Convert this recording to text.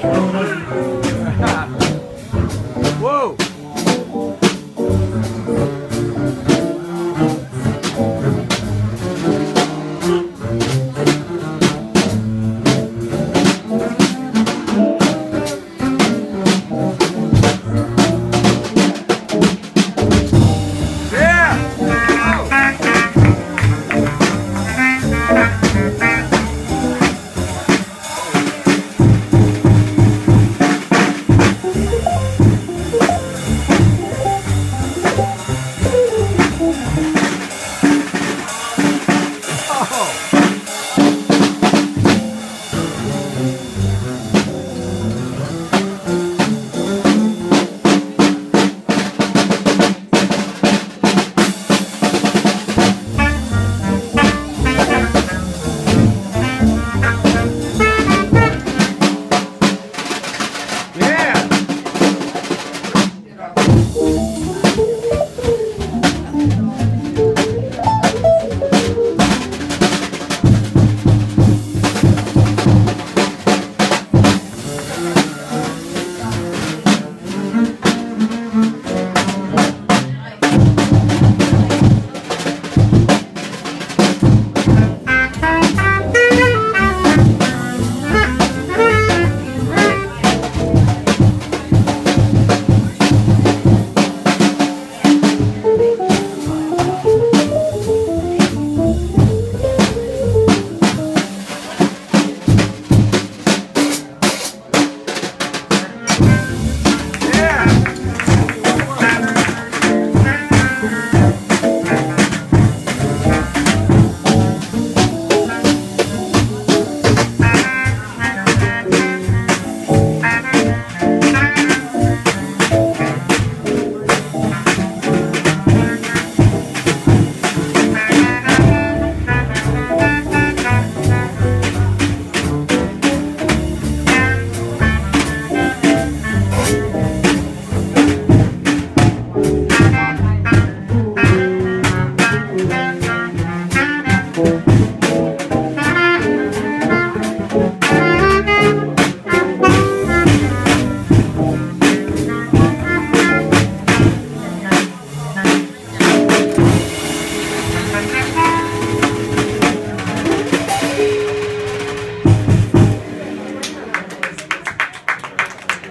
Что нас